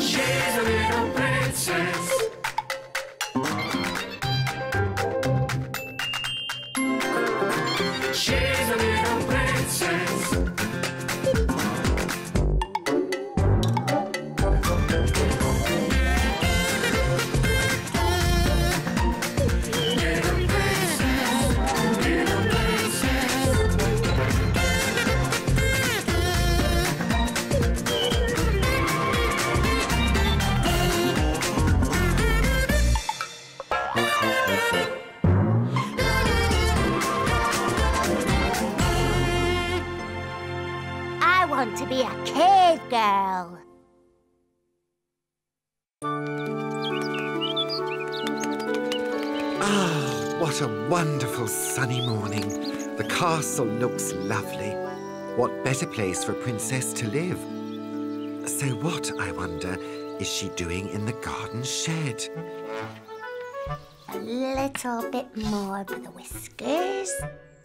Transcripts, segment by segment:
She's a little princess. Want to be a cave girl. Ah, what a wonderful sunny morning. The castle looks lovely. What better place for a princess to live? So what, I wonder, is she doing in the garden shed? A little bit more of the whiskers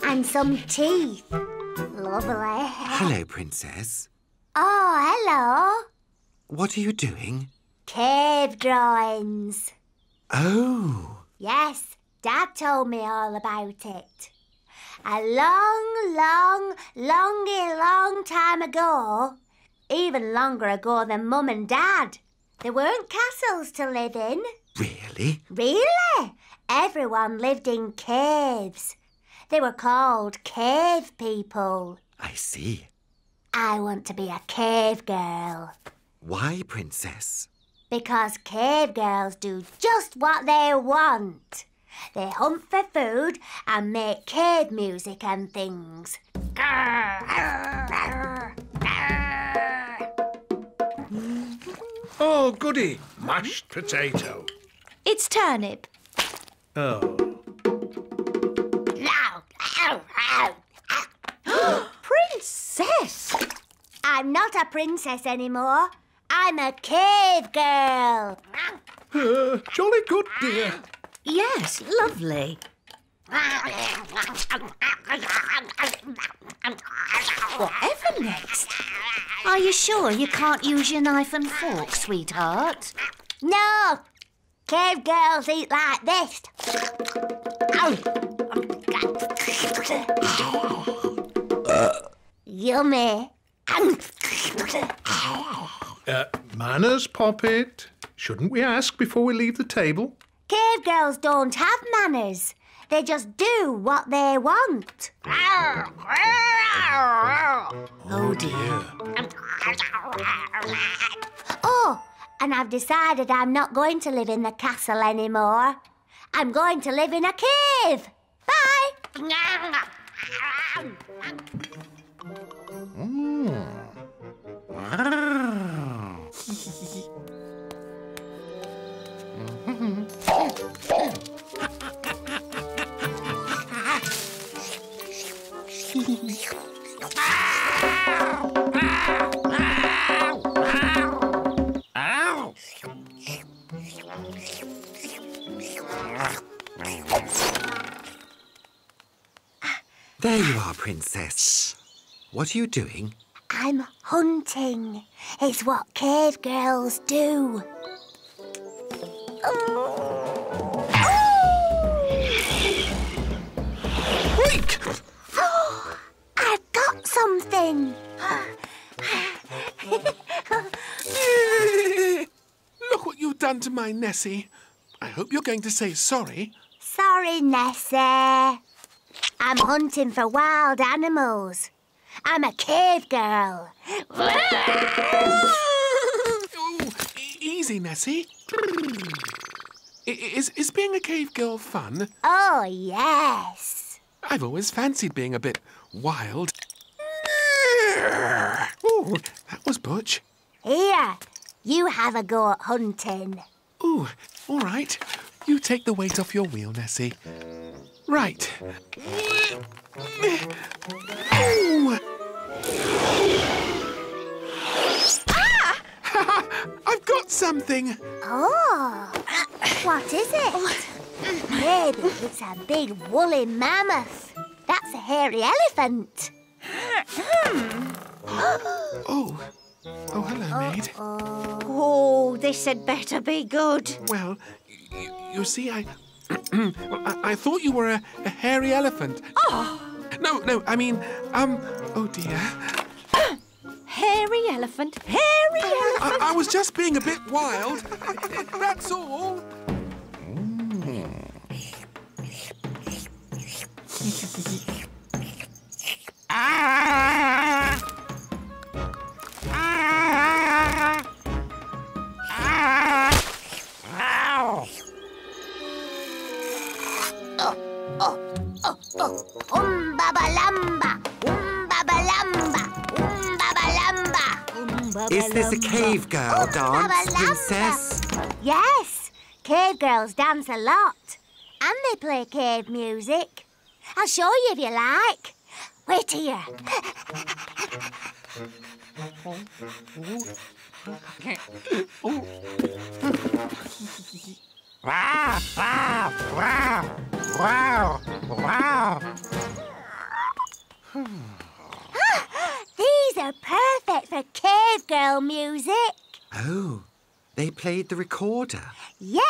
and some teeth. Lovely. Hello, princess. Oh, hello. What are you doing? Cave drawings. Oh, Yes, Dad told me all about it. A long, long, longy, long time ago, even longer ago than Mum and Dad, there weren't castles to live in. really? Really? Everyone lived in caves. They were called cave people. I see. I want to be a cave girl Why, princess? because cave girls do just what they want. They hunt for food and make cave music and things. Oh, goody. Mashed potato. It's turnip. Oh. Princess! I'm not a princess anymore. I'm a cave girl. Uh, jolly good, dear. Yes, lovely. Whatever next? Are you sure you can't use your knife and fork, sweetheart? No, cave girls eat like this. Yummy. Uh, manners, Poppet. Shouldn't we ask before we leave the table? Cave girls don't have manners. They just do what they want. Oh dear. Oh, and I've decided I'm not going to live in the castle anymore. I'm going to live in a cave. Bye. Ah! There you are, princess. What are you doing? I'm hunting. It's what cave girls do. Wait! I've got something. Look what you've done to my Nessie. I hope you're going to say sorry. Sorry, Nessie. I'm hunting for wild animals. I'm a cave girl. Oh, easy, Nessie. Is, is being a cave girl fun? Oh, yes. I've always fancied being a bit wild. Oh, that was Butch. Here, you have a go at hunting. Ooh, all right. You take the weight off your wheel, Nessie. Right. Ah! I've got something. Oh, what is it? Maybe it's a big woolly mammoth. That's a hairy elephant. Oh, Oh, hello, maid. Oh, this had better be good. Well, you see, I. well, I, I thought you were a, a hairy elephant. Oh! No, no, I mean, um, oh dear. Hairy elephant, hairy elephant. I, I was just being a bit wild. That's all. Umbabalamba, Is this a cave girl oh, dance, princess? Yes, cave girls dance a lot. And they play cave music. I'll show you if you like. Wait here. Wow. Wow. Wow! Wow! Ah, these are perfect for music. Oh, they played the recorder. Yep.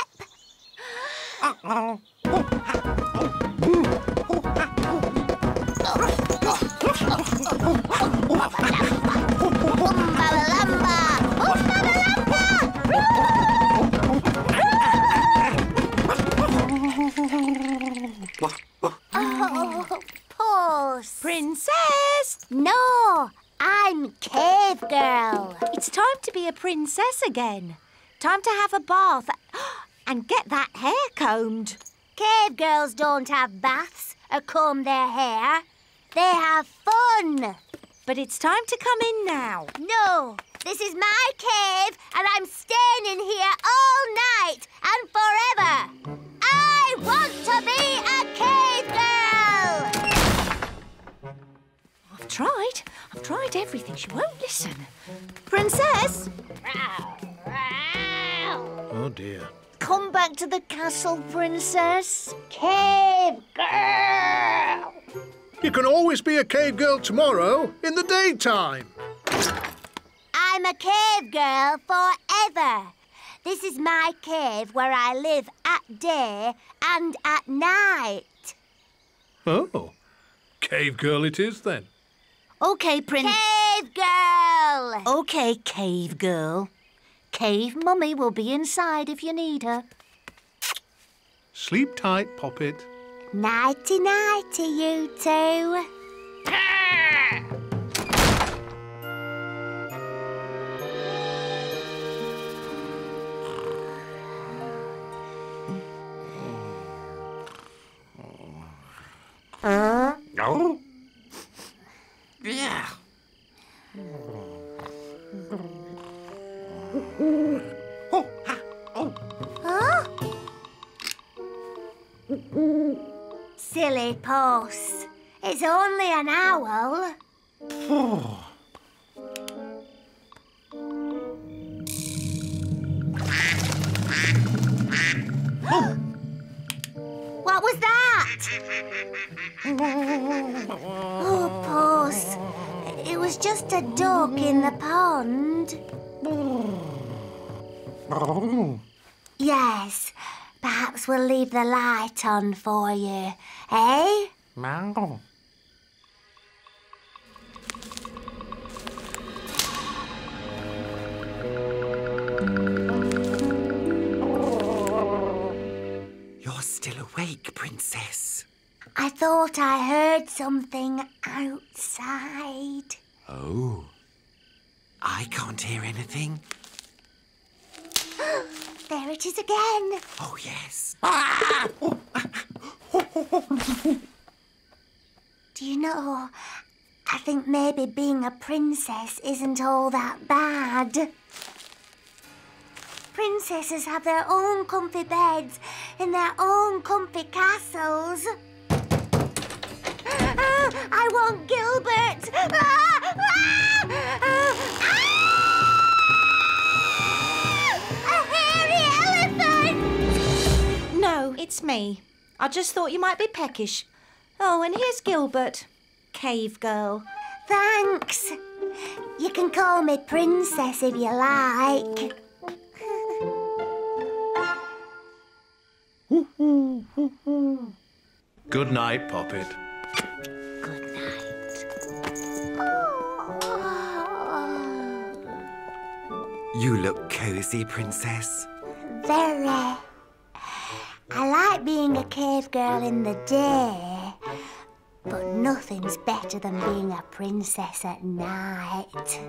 time to be a princess again. Time to have a bath and get that hair combed. Cave girls don't have baths or comb their hair. They have fun. But it's time to come in now. No, this is my cave and I'm staying in here all night and forever. I want to be a cave girl. I've tried. I've tried everything. She won't listen. Princess, Oh dear. come back to the castle, princess. Cave girl. You can always be a cave girl tomorrow in the daytime. I'm a cave girl forever. This is my cave where I live at day and at night. Oh, cave girl it is then. Okay, Prince. Cave girl. Okay, cave girl. Cave mummy will be inside if you need her. Sleep tight, Poppet. Nighty nighty, you two. Yeah. Oh, ha, oh. Silly puss. It's only an owl. Just a duck in the pond. Yes, perhaps we'll leave the light on for you, eh? You're still awake, princess. I thought I heard something outside. I can't hear anything. There it is again. Oh, yes. Do you know, I think maybe being a princess isn't all that bad. Princesses have their own comfy beds in their own comfy castles. Ah, I want Gilbert. Ah, ah, No, me. I just thought you might be peckish. Oh, and here's Gilbert. Cave girl. Thanks. You can call me Princess if you like. Good night, Poppet. Good night. You look cosy, Princess. Very. I like being a cave girl in the day, but nothing's better than being a princess at night.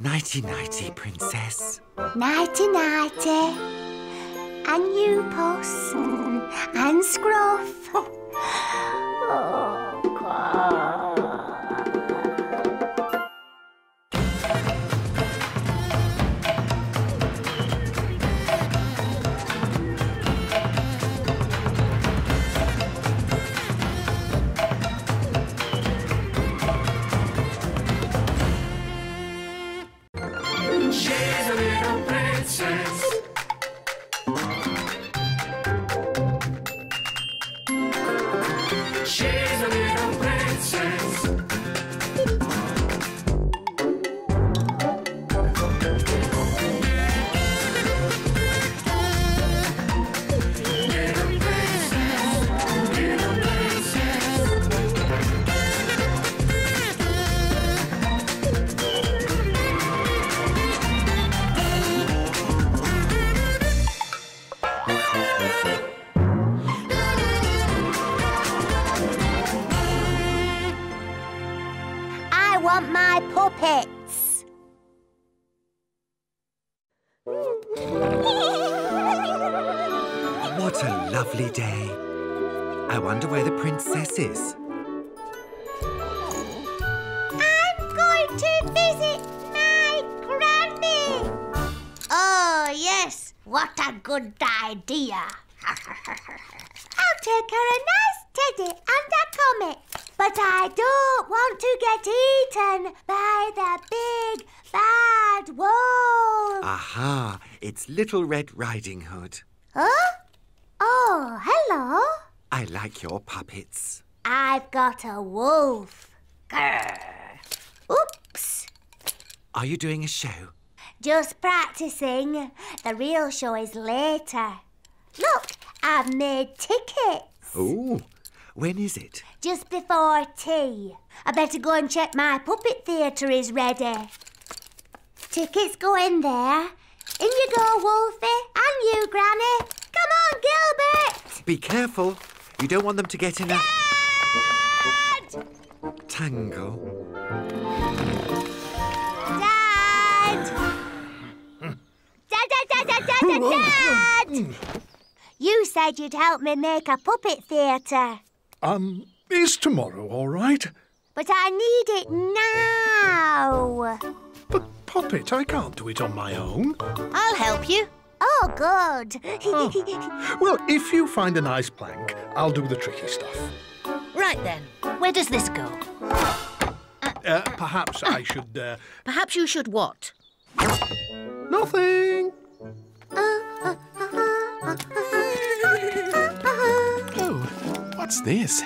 Nighty nighty, Princess. Nighty nighty. And you, Puss. And Scruff. Oh, She's a little princess. Want my puppets. What a lovely day. I wonder where the princess is. I'm going to visit my granny. Oh, yes. What a good idea. I'll take her a nice teddy and a comic. But I don't want to get eaten by the big bad wolf. Aha, it's Little Red Riding Hood. Huh? Oh, hello. I like your puppets. I've got a wolf. Grr. Oops. Are you doing a show? Just practicing. The real show is later. Look, I've made tickets. Oh, when is it? Just before tea. I better go and check my puppet theatre is ready. Tickets go in there. In you go, Wolfie. And you, Granny. Come on, Gilbert. Be careful. You don't want them to get in a Dad! tangle. Dad! Dad, Dad, Dad, Dad, Dad, Dad, Dad! You said you'd help me make a puppet theatre, Um, is tomorrow all right? but I need it now. But, Poppet, I can't do it on my own. I'll help you. Oh, good. Well, if you find a nice plank, I'll do the tricky stuff. Right then. Where does this go? Uh, perhaps I should. Uh, Perhaps you should what? nothing. What's this?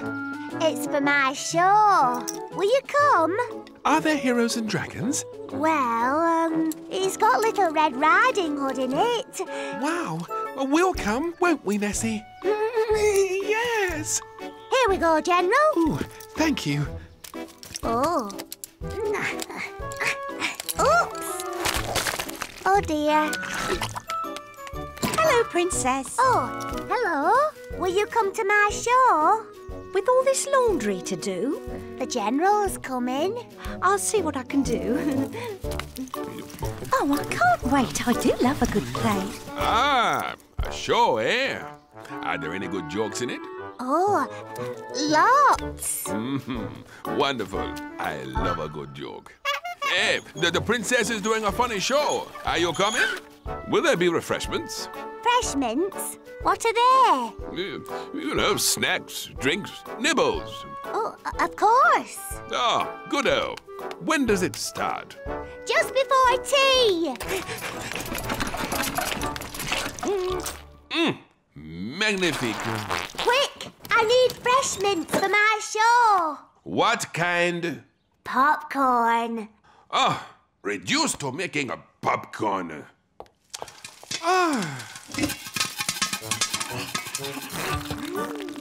It's for my show. Will you come? Are there heroes and dragons? Well, um, it's got Little Red Riding Hood in it. Wow. Well, we'll come, won't we, Nessie? yes. Here we go, General. Ooh, thank you. Oh. Oops. Oh dear. Hello, Princess. Oh, hello. Will you come to my show? With all this laundry to do, The General's coming. I'll see what I can do. oh, I can't wait. I do love a good play. Ah, a show, eh? Are there any good jokes in it? Oh, lots. Mm-hmm. Wonderful. I love a good joke. Hey, the, the princess is doing a funny show. Are you coming? Will there be refreshments? Fresh mints. What are they? Uh, You know, snacks, drinks, nibbles. Oh, of course. Ah, good-o. When does it start? Just before tea. Magnifique. Quick, I need fresh mints for my show. What kind? popcorn. Ah, reduced to making a popcorn. More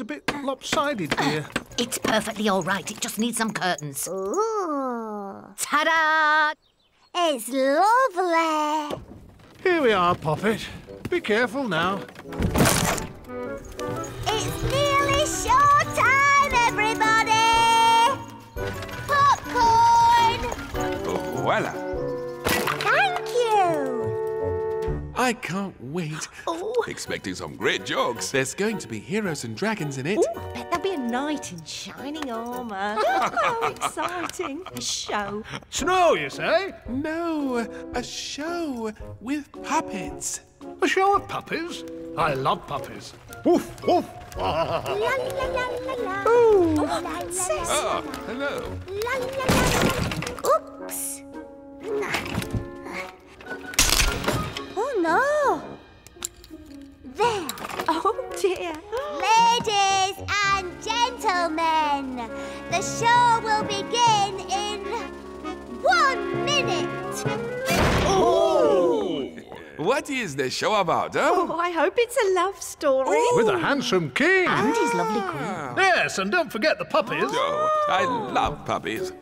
a bit lopsided, dear. It's perfectly all right. It just needs some curtains. Ooh, Ta-da! it's lovely. Here we are, Poppet. Be careful now. It's nearly show time, everybody! Popcorn! Oh, voila. I can't wait. Oh. Expecting some great jokes. There's going to be heroes and dragons in it. I bet there'll be a knight in shining armour. How exciting. A show. Snow, you say? No, a show with puppets. A show of puppies? I love puppies. Woof, woof. La la la la la. La, la, la, la. Ah, hello. La, la, la, la. Oops. Oh no. There. Oh dear. Ladies and gentlemen, the show will begin in one minute. What is the show about, huh? Oh, I hope it's a love story. With a handsome king. And his lovely queen. Ah. Yes, and don't forget the puppies. Oh, I love puppies.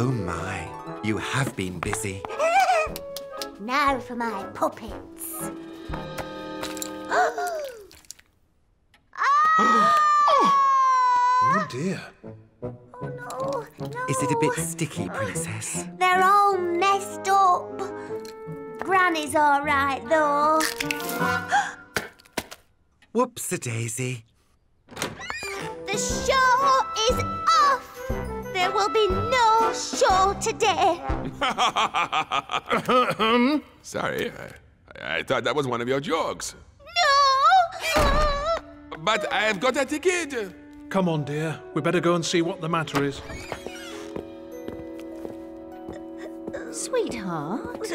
Oh my, you have been busy. Now for my puppets. Oh, oh dear. no, no. Is it a bit sticky, Princess? They're all messed up. Granny's all right, though. Whoops a daisy. The show is. There will be no show today. Sorry, I, I thought that was one of your jokes. No! But I've got a ticket. Come on, dear. We better go and see what the matter is. Sweetheart,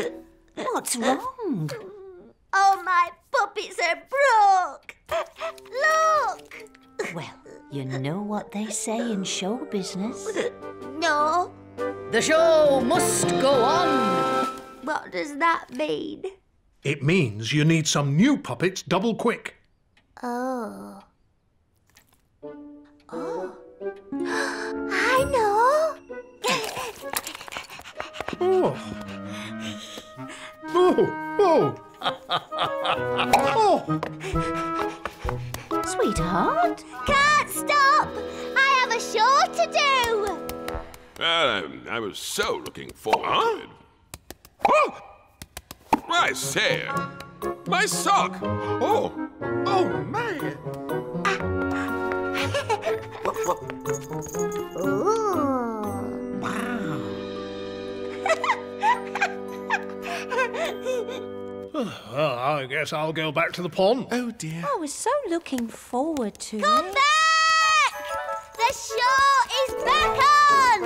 what's wrong? Oh, my puppets are broke. Look. Well, you know what they say in show business. No. The show must go on. What does that mean? It means you need some new puppets double quick. Oh. Oh. I know. Oh. Oh, oh. oh. Sweetheart, Can't stop. I have a show to do. Well, Um, I was so looking forward to it. Oh! I say, my sock. Oh, oh my. Ooh. Well, I guess I'll go back to the pond. Oh dear. I was so looking forward to Come it. back! The show is back on!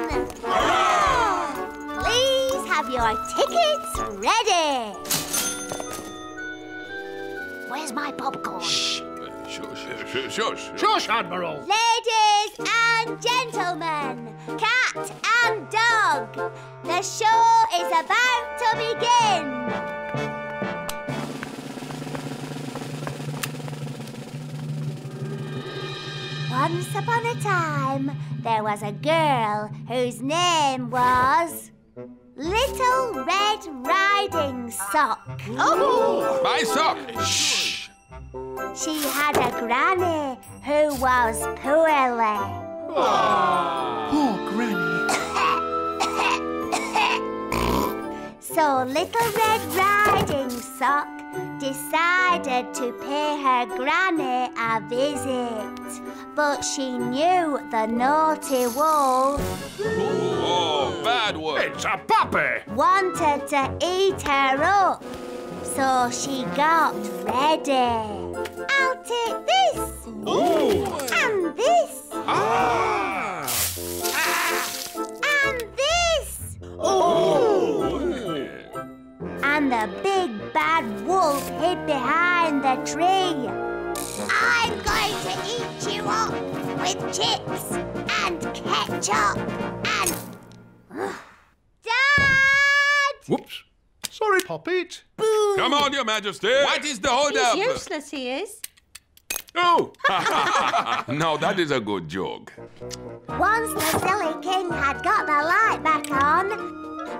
Please have your tickets ready. where's my popcorn? Shh. Shush, shush, shush. Shush, Admiral. Ladies and gentlemen, cat and dog, the show is about to begin. Once upon a time, there was a girl whose name was Little Red Riding Sock. Oh, my sock. Shh. She had a granny who was poorly. Poor Granny. So Little Red Riding Sock decided to pay her granny a visit. But she knew the naughty wolf Oh, bad word. It's a puppy! wanted to eat her up. So she got ready. I'll take this. Ooh. And this. Ah. And this. And the big bad wolf hid behind the tree. I'm going to eat you up with chips and ketchup and. Dad! Whoops. Sorry, Poppet. Come on, Your Majesty. What is the holdup? He's useless, he is. Oh! now that is a good joke. Once the silly king had got the light back on,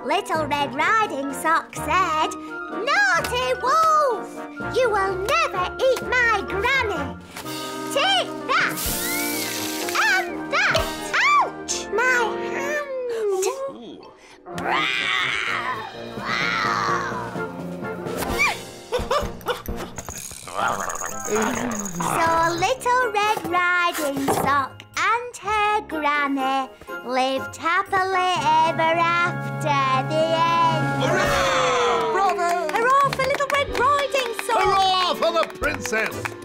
Little Red Riding Sock said, Naughty wolf! You will never eat my granny! Take that! Ouch! My hand! So little Red Riding Sock and her granny lived happily ever after the end. Hurrah! Bravo! Hurrah for little Red Riding Sock! Hurrah for the princess!